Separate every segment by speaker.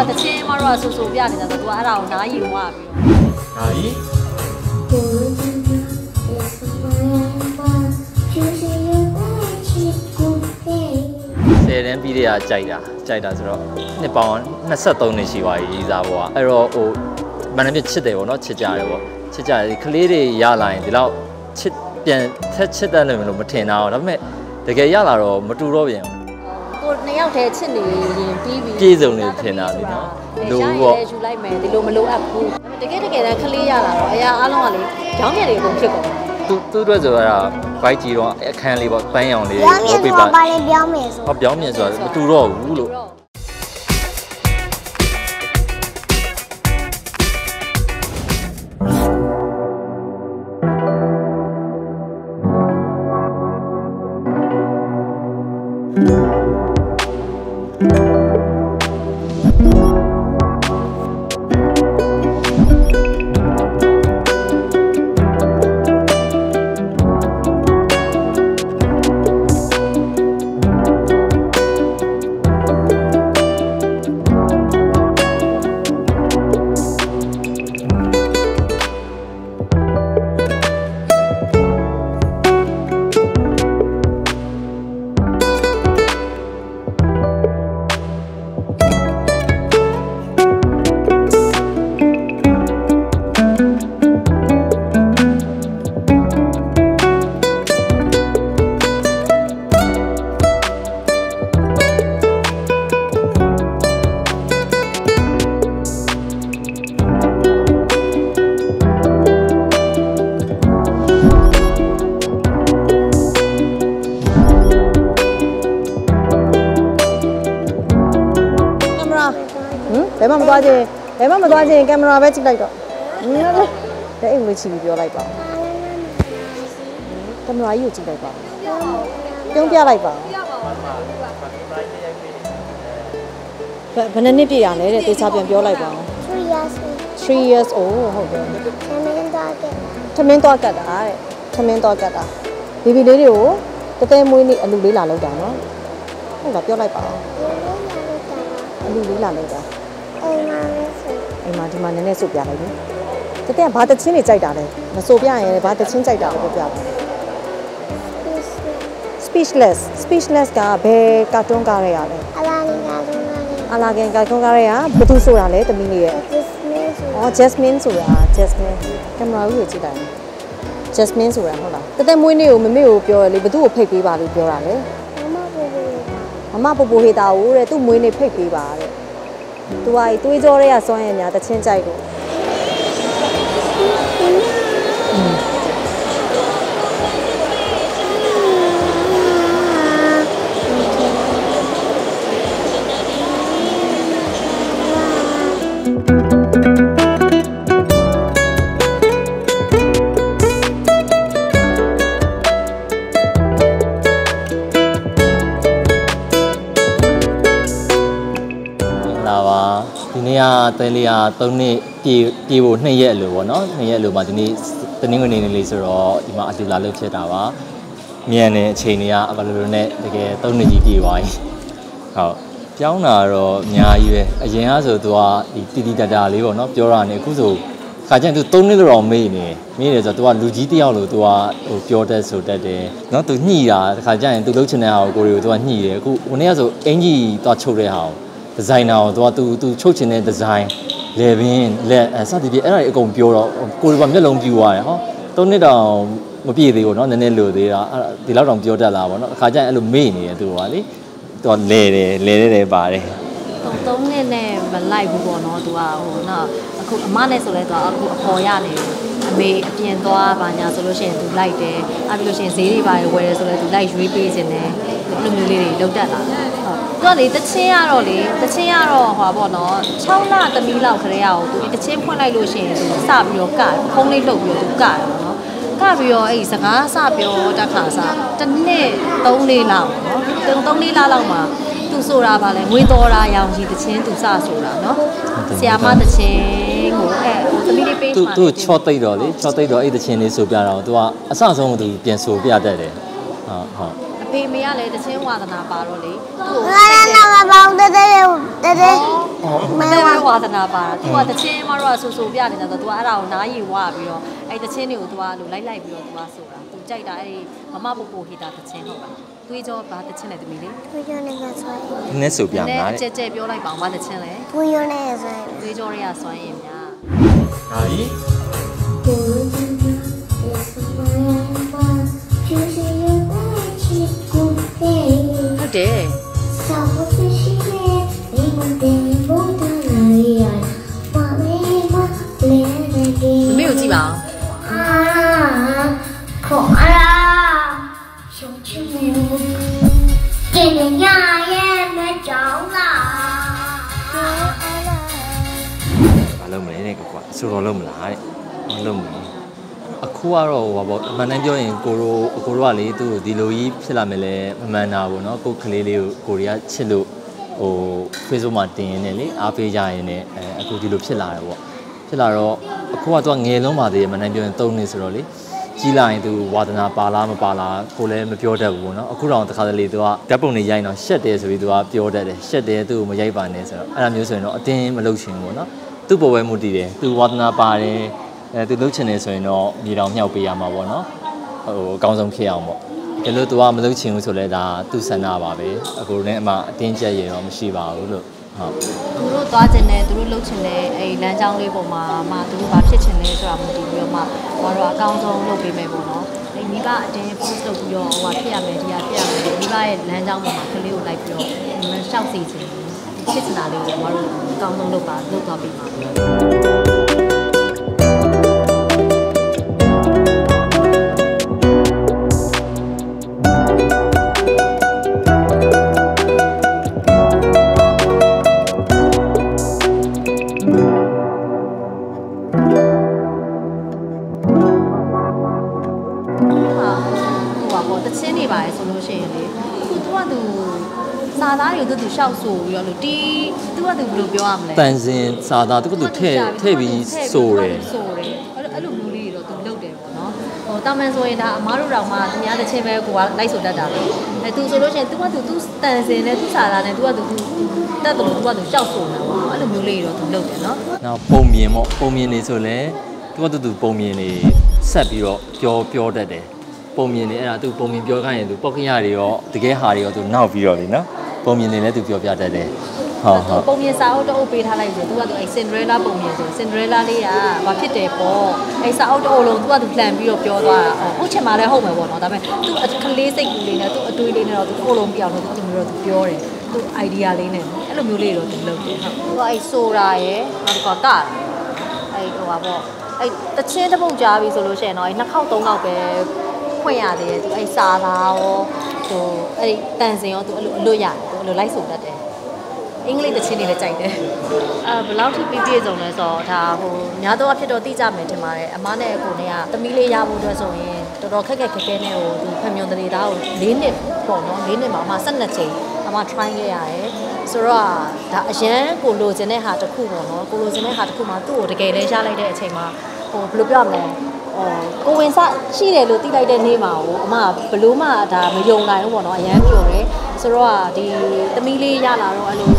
Speaker 1: ကတချင်းမတော့ဆူဆူပြနေတာဆိုသူကအဲ့ဒါကိုနားယူဝပြီးတော့
Speaker 2: နားယူဆ
Speaker 3: ယ်တန်းပြီးတဲ့အားကြိုက်တာကြိုက်တာဆိုတော့နှစ်ပေါင်း23နှစ်ရှိပါပြီရေးစားပေါ်ကအဲ့တော့ဟိုမန္တလေးချစ်တယ်ပေါ့နော်ချစ်ကြတယ်ပေါ့ချစ်ကြတယ်ကလေးတွေရလာရင်ဒီလောက်ချစ်ပြန်ထက်ချစ်တတ်လိမ့်မယ်လို့မထင်တာတော့ဒါပေမဲ့တကယ်ရလာတော့မတူတော့ပြန်ဘူး
Speaker 1: ယောက်တည်းချစ်နေရင်ပြီးပြီ
Speaker 3: ပြည့်စုံနေထင်တာလေနော်
Speaker 1: လိုပေါ့ယူလိုက်မယ်ဒီလိုမလိုအပ်ဘူးတကယ်တကယ်တမ်းကလေးရလာတော့အရာအားလုံးကလေကြောင်းရည်တွေအကုန်ဖြစ်ကုန်
Speaker 3: သူသူတို့ဆိုတာဘိုက်ကြီးတော့အခန်းလေးပေါ့ပန်းရောင်လေး
Speaker 2: ဝေါ်ပေးပါဘာလဲပြောင်းမယ်ဆို
Speaker 3: ဟောပြောင်းမြင်ဆိုတာမတူတော့ဘူးလို့
Speaker 4: ဘယ်မှမသွားခြင်းဘယ်မှမသွားခြင်းကင်မရာပဲကြည့်လိုက်တော့တဲ့အိမ်ဝင်ချီပြီးပြောလိုက်ပါကင်မရာကြီးကိုကြည့်လိုက်ပါပြုံးပြလိုက်ပါဘယ်နှစ်နှစ်ပြည့်ရလဲတဲ့သေချာပြန်ပြောလိုက်ပါ
Speaker 2: အောင်3 years
Speaker 4: 3 years old ဟုတ်တယ်
Speaker 2: သမင်းတော့
Speaker 4: ကတ်သမင်းတော့ကတ်တာတဲ့သမင်းတော့ကတ်တာဘီဘီလေးတွေကိုတကယ်မွေးနေအလူလေးလာလောက်တာနော်ဟုတ်လားပြောလိုက်ပါအောင်အလူလေးလာလောက်တာ ဒီမှာဒီမှာနည်းနည်းစုပြလိုက်ပြီတကယ်ဘာတချင်းတွေကြိုက်တာလဲမဆိုပြရင်ဘာတချင်းကြိုက်တာကိုပြောပြပါ speechless speechless ကဘယ်ကာတွန်းကားရရလဲ
Speaker 2: အလာလင်ကာတွန်းကားရ
Speaker 4: အလာကင်ကာတွန်းကားရရဘသူဆိုတာလဲတမီးလေးရဲ့
Speaker 2: Jasmine ဆို
Speaker 4: တာ Jasmine ဆိုတာ Jasmine ကင်မရာဦးကိုကြည့်လိုက် Jasmine ဆိုတာဟုတ်လားတသက်မွေးနေ့ကိုမမေကိုပြောရလေဘသူ့ကိုဖိတ်ပေးပါလို့ပြောတာလဲ
Speaker 2: မမပိုပိုဟေတာ
Speaker 4: မမပိုပိုဟေတာကိုတဲ့သူ့မွေးနေ့ဖိတ်ပေးပါတဲ့ သူကတွေးကြောတွေကစွမ်းရည်များတချင်းကြိုက်လို့
Speaker 3: လာ နေ့ကတဲလေးက3နှစ်ပြေပြေဖို့2ရက်လို့ပေါ့နော်2ရက်လို့ပါဒီနေ့တနင်္ဂနွေနေ့လေးဆိုတော့ဒီမှာအတူလာလို့ဖြစ်တာပါမြန်နေအချိန်တွေကအဘလိုလိုနဲ့တကယ်3နှစ်ကြီးပြေသွားပြီဟုတ်ပြောင်းတာတော့အများကြီးပဲအရင်ကဆိုသူကဒီတီတီတတာလေးပေါ့နော်ပြောတာနေအခုဆိုခါကျရင်သူ3နှစ်လို့တော့မေ့နေမေ့တယ်ဆိုတော့ तू ကလူကြီးတစ်ယောက်လို့ तू ကဟိုပြောတတ်ဆိုတတ်တယ်เนาะ तू ညှိတာခါကျရင် तू လှုပ်ချင်တဲ့ဟာကိုကိုရီကို तू ကညှိတယ်အခုဟိုနေ့ကဆိုအင်ကြီးသွားချုပ်တဲ့ဟာကို ဒီဇိုင်နာကိုသူကသူသူချုပ်ချင်တဲ့ဒီဇိုင်းလေဘင်းလက်အစသည်ဖြင့်အဲ့ဒါတွေအကုန်ပြောတော့ကိုယ်ကမျက်လုံးပြူသွားတယ်ဟောသုံးနှစ်တောင်မပြည့်သေးဘူးเนาะနည်းနည်းလိုသေးတာအဲ့ဒါဒီလောက်တောင်ပြောတတ်လာပါတော့အခါကျရင်အဲ့လိုမေ့နေတယ်သူကလေသူကလဲတယ်လဲတယ်တယ်ပါတယ်
Speaker 1: သုံးသုံးနှစ်နဲ့မလိုက်ဘူးပေါ့နော်သူကဟိုနော်အခုအမနဲ့ဆိုလဲသူကအခုအဖော်ရနေတယ်အမေအပြင်သွားပါညာဆိုလို့ရှိရင်သူလိုက်တယ်အဲ့ပြီးလို့ရှိရင်ဈေးတွေပါဝယ်တယ်ဆိုလဲသူလိုက်ရွေးပေးခြင်းတယ်အဲ့လိုမျိုးလေးတွေလောက်တက်လာဟုတ် သူကလေတချင်းကတော့လေတချင်းကတော့ဟောပေါ့နော်6လသမီးလောက်ခရေရအောင်သူတချင်းဖွင့်လိုက်လို့ရှိရင်သူစပြီးတော့ကဖုံးလေးလှုပ်ပြီးတော့သူကတယ်ပေါ့နော်ကပြီးတော့အဲ့ဒီစကားစပြောတတ်ခါစားတစ်နှစ်3လေးလောက်နော်3 4လလောက်မှာသူဆိုတာဗာလဲငွေတော်တာရောင်ကြီးတချင်းသူစဆိုတာနော်ဆီယာမတချင်းကိုအဲ့ဟိုသမီးလေးပေး
Speaker 3: သူ
Speaker 1: မှာ
Speaker 3: သူချော့သိပ်တော့လေချော့သိပ်တော့အဲ့ဒီချင်းလေးဆိုပြတာတော့သူကအဆဆုံးသူပြန်ဆိုပြတတ်တယ်ဟုတ်ဟုတ်
Speaker 1: အဖေမေကလည်းတချင်းဝါသနာပါတော့လေသူ့ကို
Speaker 2: ငါလည်းနာမပေါင်းတဲ့တဲ့တဲ့တဲ့
Speaker 1: မင်းကဝါသနာပါတာသူကတချင်းမတော့ဆူဆူပြနေတာဆိုသူကအဲ့ဒါကိုနားရီဝါပြီးတော့အဲ့တချင်းတွေကိုသူကလိုလိုက်လိုက်ပြီးတော့သူကဆိုတာသူကြိုက်တာအဲ့ဒီမမပူပူဟီတာတချင်းဟုတ်ပါသွေးကြောပါတချင်းနဲ့တမီလေး
Speaker 2: သူရနေကဆွဲ
Speaker 3: နည်းနည်းဆိုပြမလား
Speaker 1: ကြ
Speaker 3: တဲ့
Speaker 1: က်ကြက်ပြောလိုက်ပါအောင်မတချင်းလဲ
Speaker 2: သူရနေဆွဲ
Speaker 1: သွေးကြောတွေကစွမ်းရင်များ
Speaker 3: ဟာကြီး
Speaker 2: trẻ có thể đi một tiếng mà
Speaker 1: gì bảo? À khổ
Speaker 2: ra sống chứ mẹ kì mẹ nhà em mẹ cháu là bà lông này này quả
Speaker 1: sưu lông lá đấy. lông này အ
Speaker 3: ခုကတော့ဟိုပါပေါ့အမှန်တမ်းပြောရင်ကိုရိုအကိုရိုကလေသူ့ကိုဒီလိုကြီးဖြစ်လာမယ်လဲမမှန်တာပေါ့နော်ကိုကလေးလေးကိုကိုရီးယားချစ်လို့ဟို Facebook မှာတင်ရင်းနဲ့လေအားပေးကြရင်းနဲ့အဲအခုဒီလိုဖြစ်လာတယ်ပေါ့ဖြစ်လာတော့အခုကသူကငယ်လုံးပါသေးတယ်မနိုင်ပြောရင်၃နှစ်ဆိုတော့လေကြီးလာရင်သူဝါသနာပါလားမပါလားကိုလည်းမပြောတတ်ဘူးပေါ့နော်အခုတော့တခါတလေသူကဓာတ်ပုံတွေရိုက်တော့ရှက်တယ်ဆိုပြီးသူကပြောတတ်တယ်ရှက်တယ်သူ့ကိုမရိုက်ပါနဲ့ဆိုတော့အဲ့ဒါမျိုးဆိုရင်တော့အတင်းမလုပ်ရှင်ဘူးပေါ့နော်သူ့ပေါ်ပဲမူတည်တယ်သူဝါသနာပါတယ် အဲသူလုပ်ချင်တယ်ဆိုရင်တော့မြေတောင်မြောက်ပေးရမှာပေါ့နော်ဟိုအကောင်းဆုံးဖြစ်အောင်ပေါ့ဒီလိုသူကမလုပ်ချင်ဘူးဆိုလဲဒါသူ့ဆန္ဒပါပဲအခုလည်းအမှအတင်းကျပ်ရတော့မရှိပါဘူးလို့ဟုတ်
Speaker 1: သူတို့သွားခြင်းနဲ့သူတို့လှုပ်ခြင်းနဲ့အဲ့လမ်းကြောင်းလေးပေါ်မှာမှသူတို့ဘာဖြစ်ခြင်းလဲဆိုတာမသိပြီးတော့မှဘာတော့အကောင်းဆုံးလုပ်ပေးမယ်ပေါ့နော်အဲ့မိဘအတင်း post လုပ်ပြီးတော့ဟိုဟာဖြစ်ရမယ်ဒီဟာဖြစ်ရမယ်မိဘရဲ့လမ်းကြောင်းပေါ်မှာကလေးကိုလိုက်ပြီးတော့မရှောက်စီခြင်းဖြစ်ချင်တာလေးကိုဘာလို့အကောင်းဆုံးလုပ်ပါလုပ်သွားပေးပါ ရှောက်ဆိုပြီးတော့လို့တီးသူကသူဘယ်လိုပြောရမလဲ
Speaker 3: တန်စင်စာသားသူကသူထည့်ထည့်ပြီးစိုးတယ်
Speaker 1: ဆိုတယ်အဲ့လိုအဲ့လိုမျိုးလေးတွေတော့သူလုပ်တယ်ပေါ့နော်ဟိုတာမန်ဆိုရင်ဒါအမားတို့တောင်မှသူများတစ်ချင်းပဲကိုကလိုက်ဆိုတတ်တာပဲအဲသူဆိုလို့ရှိရင်သူကသူသူတန်စင်နဲ့သူစာသားနဲ့သူကသူသူတတ်တယ်လို့သူကသူရှောက်ဆိုတာပေါ့အဲ့လိုမျိုးလေးတွေတော့သူလုပ်တယ်နော်
Speaker 3: နောက်ပုံမြင်ပေါ့ပုံမြင်နေဆိုလဲသူကသူသူပုံမြင်နေဆက်ပြီးတော့ပြောပြောတတ်တယ်ပုံမြင်နေအဲ့ဒါသူပုံမြင်ပြောခိုင်းရင်သူပေါက်ကရတွေရောတကယ်ဟာတွေရောသူနောက်ပြီးတော့လေနော် ပုံမြင်နေလဲသူပြောပြတတ်တယ်ဟုတ်ဟုတ်
Speaker 1: ပုံမြင်စာအုပ်တစ်အုပ်ပေးထားလိုက်ဆိုသူကသူအဲစင်ဒရဲလာပုံမြင်ဆိုစင်ဒရဲလာလေးကဘာဖြစ်တယ်ပေါ့အဲစာအုပ်တစ်အုပ်လုံးသူကသူလှန်ပြီးတော့ပြောသွားတာဟုတ်ချင်မှလည်းဟုတ်မယ်ပေါ့နော်ဒါပေမဲ့သူကလေးစိတ်ကူလေးနဲ့သူအတွေးလေးနဲ့တော့သူအုပ်လုံးပြောင်းလို့သူအဲ့လိုမျိုးတော့သူပြောတယ်သူ idea လေးနဲ့အဲ့လိုမျိုးလေးတော့သူလုပ်တယ်ဟုတ်သူကအဲဆိုတာရယ်နောက်တစ်ခါကအဲဟိုပါပေါ့အဲတချင်းတစ်ပုတ်ကြားပြီဆိုလို့ရှိရင်တော့အဲနှစ်ခေါက်သုံးခေါက်ပဲဖွင့်ရသေးတယ်သူအဲစာသားရော ဟိုအဲ့ဒီတန်စင်ရောသူအဲ့လိုအလွတ်ရတယ်သူအဲ့လိုလိုက်ဆိုတတ်တယ်အင်္ဂလိပ်တချင်းတွေလည်းကြိုက်တယ်။အဲဘယ်လောက်ထိပြည့်ပြည့်စုံလဲဆိုတော့ဒါဟိုများသောအားဖြင့်တော့သိကြမယ်ထင်ပါတယ်။အမနဲ့အကိုနဲ့ကသမီးလေးရဖို့အတွက်ဆိုရင်တော်တော်ခက်ခက်ခဲခဲနဲ့ဟိုသူဖက်မြုံတလေသားကို၄နှစ်ပေါ့နော်၄နှစ်မှာအမ12ချိန်အမ try ခဲ့ရတယ်။ဆိုတော့ဒါအရန်ကိုလိုချင်တဲ့ဟာတစ်ခုပေါ့နော်။ကိုလိုချင်တဲ့ဟာတစ်ခုမှာသူ့ကိုတကယ်လဲရလိုက်တဲ့အချိန်မှာဟိုဘယ်လိုပြောရမလဲ။ဟို ကိုဝင်စရှိတယ်လို့သိလိုက်တဲ့နေ့မှာဟိုအမဘလို့မှဒါမယုံနိုင်ဘူးပေါ့နော်အရန်ပြောတယ်ဆိုတော့ဒီသမီးလေးရလာတော့အဲ့လို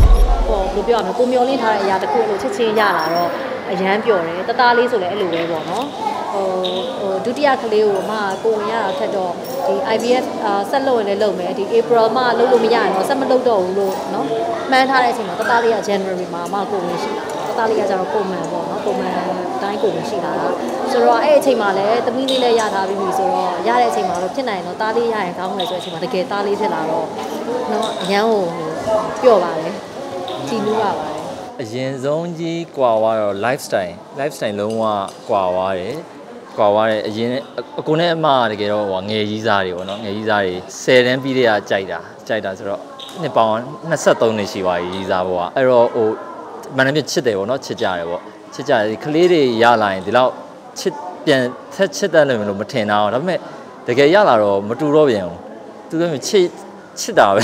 Speaker 1: ဟိုဘယ်လိုပြောရမလဲကိုမျောလင်းထားတဲ့အရာတစ်ခုလို့ချက်ချင်းရလာတော့အရန်ပြောတယ်တသားလေးဆိုလည်းအဲ့လိုပဲပေါ့နော်ဟိုဟိုဒုတိယကလေးကိုအမကိုဝင်ရတာထက်တော့ဒီ IVF အာဆက်လုပ်ရင်လည်းလုပ်မယ်ဒီ April မှာလုပ်လို့မရရင်တော့ဆက်မလုပ်တော့ဘူးလို့နော်မှန်းထားတဲ့အချိန်မှာတသားလေးက January မှာအမကိုဝင်ရှိတာ တသားလေးကကျတော့ပုံမှန်ပေါ့နော်ပုံမှန်တိုင်းကိုဝင်ရှိလာတာဆိုတော့အဲ့အချိန်မှာလည်းသမီးလေးလည်းရထားပြီးပြီဆိုတော့ရတဲ့အချိန်မှာတော့ဖြစ်နိုင်တော့သားလေးရရင်ကောင်းမယ်ဆိုတဲ့အချိန်မှာတကယ်သားလေးဖြစ်လာတော့နော်အရန်ဟိုပျော့ပါတယ်ကြည်နူးရပါတယ်
Speaker 3: အရင်ဆုံးကြီးကွာသွားတော့ lifestyle lifestyle လုံးဝကွာသွားတယ်ကွာသွားတယ်အရင်အကိုနဲ့အမကတကယ်တော့ဟိုငယ်ကြီးစားတွေပေါ့နော်ငယ်ကြီးစားတွေ10တန်းပြီးတဲ့ကကြိုက်တာကြိုက်တာဆိုတော့နှစ်ပေါင်း23နှစ်ရှိပါပြီကြီးစားဘွားအဲ့တော့ဟို မန္တလေးချစ်တယ်ပေါ့နော်ချစ်ကြတယ်ပေါ့ချစ်ကြတယ်ကလေးတွေရလာရင်ဒီလောက်ချစ်ပြန်ဆက်ချစ်တယ်လို့မထင်တာတော့ဒါပေမဲ့တကယ်ရလာတော့မတူတော့ပြန်ဘူးသူတို့ချစ်ချစ်တာပဲ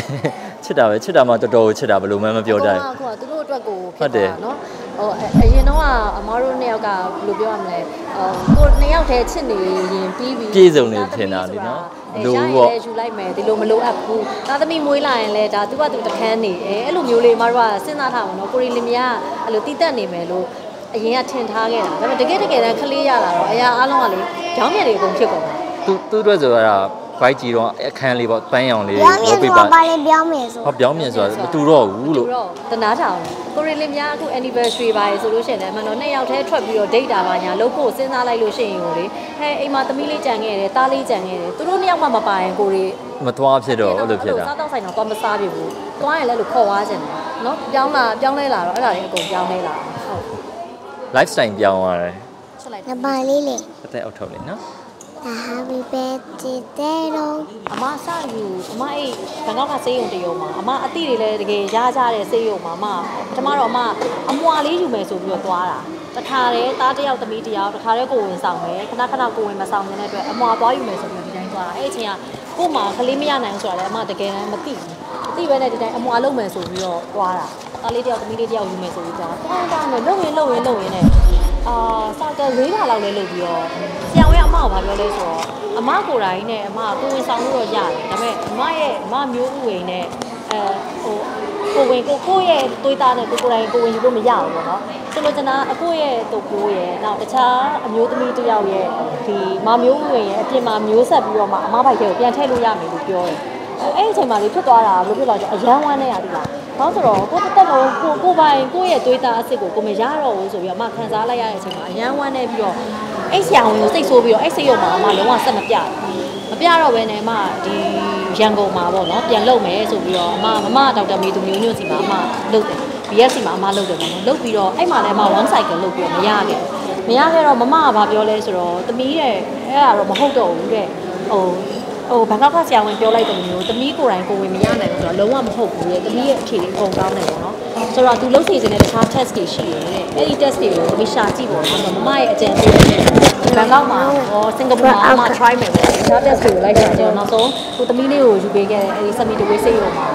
Speaker 3: ချစ်တာပဲချစ်တာမှတော်တော်ကိုချစ်တာဘယ်လိုမှမပြောတတ်ဘူး
Speaker 1: အခုကသူတို့အတွက်ကို
Speaker 3: ဟုတ်တယ်
Speaker 1: နော် ဟိုအရင်တော့ကအမားတို့နှစ်ယောက်ကဘယ်လိုပြောရမလဲဟိုကိုနှစ်ယောက်တည်းချစ်နေရင်ပြီးပြီ
Speaker 3: ပြည့်စုံနေထင်တာလीနော်
Speaker 1: လို
Speaker 3: လို
Speaker 1: ပေါ့
Speaker 3: ပေါ့
Speaker 1: ယူလိုက်မယ်ဒီလိုမလိုအပ်ဘူးသားသမီးမွေးလာရင်လည်းဒါသူကသူတခန်းနေအဲအဲ့လိုမျိုးလေးမတို့ကစဉ်းစားထားမှာနော်ကိုရီလင်မယားအဲ့လိုတီးတက်နေမယ်လို့အရင်ကထင်ထားခဲ့တာဒါပေမဲ့တကယ်တကယ်တမ်းခလေးရလာတော့အရာအားလုံးကလေကြောင်းမြတ်တွေအကုန်ဖြစ်ကုန်တယ်
Speaker 3: သူသူတို့ဆိုတော့ ဘိုက်ကြီးတော့အခန်းလေးပေါ့ပန်းရောင်လေး
Speaker 2: ပြောင်းမြင်
Speaker 3: ဝတ်
Speaker 2: ဆို
Speaker 3: ပေးပါ
Speaker 2: ပါလေပြောင်းမြင်ဆို
Speaker 3: ဟောပြောင်းမြင်ဆိုတာမတူတော့ဘူးလို့
Speaker 1: တော့တနာထောင်ကိုရီလင်များအခု anniversary ပါရဆိုလို့ရှိရင်လည်းမနော်နှစ်ယောက်တည်းထွက်ပြီးတော့ date တာပါညာလို့ဖို့စဉ်းစားလိုက်လို့ရှိရင်ကိုလေဟဲအိမ်မှာသမီးလေးကြံခဲ့တယ်တားလေးကြံခဲ့တယ်သူတို့နှစ်ယောက်မှမပါရင်ကိုရီ
Speaker 3: မသွားဖြစ်တော့အဲ့လိုဖြစ်တာ
Speaker 1: စားတော့ဆိုင်တော့သွားမစားပြဘူးသွားရင်လည်းလို့ခေါ်သွားခြင်းတယ်နော်ပြောင်းလာပြောင်းလဲလာတော့အဲ့ဒါလေးအကုန်ပြောင်းလဲလာဟုတ်
Speaker 3: lifestyle ပြောင်းသွားတယ်
Speaker 1: ချက်လိုက်
Speaker 2: နပါလေးလေ
Speaker 3: အသက်အောက်ထုတ်လေးနော်
Speaker 2: ဒါ happy birthday တော့
Speaker 1: အမစယူအမအဲ့ဘန်ကောက်ကစေးရုံတရုံမှာအမအတိတွေလည်းတကယ်ရကြတဲ့စေးရုံမှာအမပထမတော့အမအမွာလေးယူမယ်ဆိုပြီးတော့သွားတာတခါတည်းသားတစ်ယောက်သမီးတစ်ယောက်တခါတည်းကိုဝင်ဆောင်မယ်ခဏခဏကိုဝင်မဆောင်နေတဲ့အတွက်အမွာသွားယူမယ်ဆိုပြီးဒီတိုင်းသွားတာအဲ့အချိန်ကကို့မှာကလေးမရနိုင်ဘူးဆိုတာလည်းအမတကယ်တမ်းမသိဘူးမသိဘဲနဲ့ဒီတိုင်းအမွာလုံးမယ်ဆိုပြီးတော့သွားတာသားလေးတစ်ယောက်သမီးလေးတစ်ယောက်ယူမယ်ဆိုပြီးသွားတာတောင်းတောင်းနဲ့လုံရင်လုံရင်လုံရင်နဲ့ အာစာကလေးပါလောက်လဲလုပ်ပြီးတော့ဆရာဝန်ကအမကိုဘာပြောလဲဆိုတော့အမကိုယ်တိုင်နဲ့အမကိုဝင်ဆောင်လို့တော့ရတယ်ဒါပေမဲ့အမရဲ့အမမျိုးဥဝင်နဲ့အဲဟိုကိုဝင်ကိုကိုရဲ့သွေးသားနဲ့ကိုကိုယ်တိုင်ကိုဝင်ယူလို့မရဘူးပေါ့နော်ဆိုလိုချင်တာအကိုရဲ့တူကိုရဲ့နောက်တခြားအမျိုးသမီးတစ်ယောက်ရဲ့ဒီမမျိုးဥဝင်ရဲ့အပြင်မှာမျိုးဆက်ပြီးတော့မှအမဘိုက်ထဲကိုပြန်ထည့်လို့ရမယ်လို့ပြောတယ်အဲ့ဒီအချိန်မှာလေးဖြစ်သွားတာဘယ်လိုဖြစ်သွားကြအရန်ဝမ်းနဲ့ရပြီလား ဘာလို့ဆိုတော့ကိုတက်တက်လုံးကိုကိုပိုင်ကိုရဲ့သွေးသားအစ်စ်ကိုကိုမရတော့ဘူးဆိုပြီးတော့အမခံစားလိုက်ရတဲ့အချိန်မှာအရန်ဝမ်းနဲ့ပြီးတော့အဲ့ဆရာဝန်ကိုစိတ်ဆိုးပြီးတော့အဲ့စိတ်ရုံမှာအမလုံးဝဆက်မပြဘူးမပြတော့ဘဲနဲ့အမဒီရန်ကုန်မှာပေါ့နော်ပြန်လုပ်မယ်ဆိုပြီးတော့အမမမဒေါက်တာမေသူမျိုးညွန့်စီမှာအမလုပ်တယ် BS စီမှာအမလုပ်တယ်ပေါ့နော်လုပ်ပြီးတော့အဲ့မှာလည်းအမ one cycle လုပ်ပြီးတော့မရခဲ့ဘူးမရခဲ့တော့မမကဘာပြောလဲဆိုတော့သမီးတဲ့အဲ့ဒါတော့မဟုတ်တော့ဘူးတဲ့ဟို ဟိုဘန်ကောက်ကဆရာဝန်ပြောလိုက်တယ်မျိုးသမီးကိုယ်တိုင်ကိုယ်ဝင်မရနိုင်ဘူးဆိုတော့လုံးဝမဟုတ်ဘူးတဲ့သမီးရဲ့အခြေအနေအကုန်ကောင်းတယ်ပေါ့နော်ဆိုတော့သူလုပ်စီစဉ်တဲ့တခြား test တွေရှိတယ်တဲ့အဲ့ဒီ test တွေကိုသမီးရှာကြည့်ပေါ့နော်မမရဲ့အကြံပေးတယ်ဘန်ကောက်မှာဟောစင်ကာပူမှာအမ try မယ်ပေါ့တခြား test တွေကိုလိုက်ရှာကြည့်တော့နောက်ဆုံးကိုသမီးလေးကိုယူပေးခဲ့တဲ့အဲ့ဒီ semi dewey စိတ်ရောမှာ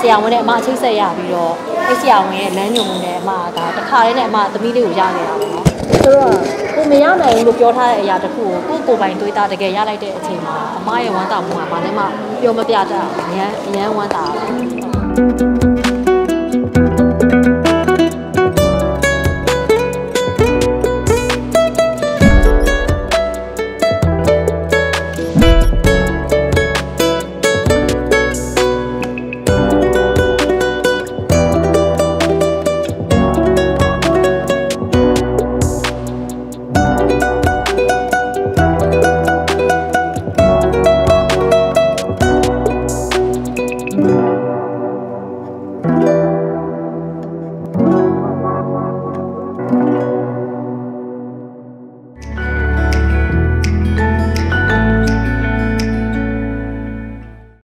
Speaker 1: ဆရာဝန်နဲ့အမအချိတ်ဆက်ရပြီးတော့အဲ့ဆရာဝန်ရဲ့လမ်းညွှန်မှုနဲ့အမကတခါတည်းနဲ့အမသမီးလေးကိုရခဲ့တာပေါ့နော် ဆိုတော့ကိုမရနိုင်ဘူးလို့ပြောထားတဲ့အရာတစ်ခုကိုကိုကိုယ်ပိုင်တွေးတာတကယ်ရလိုက်တဲ့အချိန်မှာအမရဲ့ဝမ်းသာမှုကဘာနဲ့မှပြောမပြတတ်ဘူးအရန်အရန်ဝမ်းသာတာ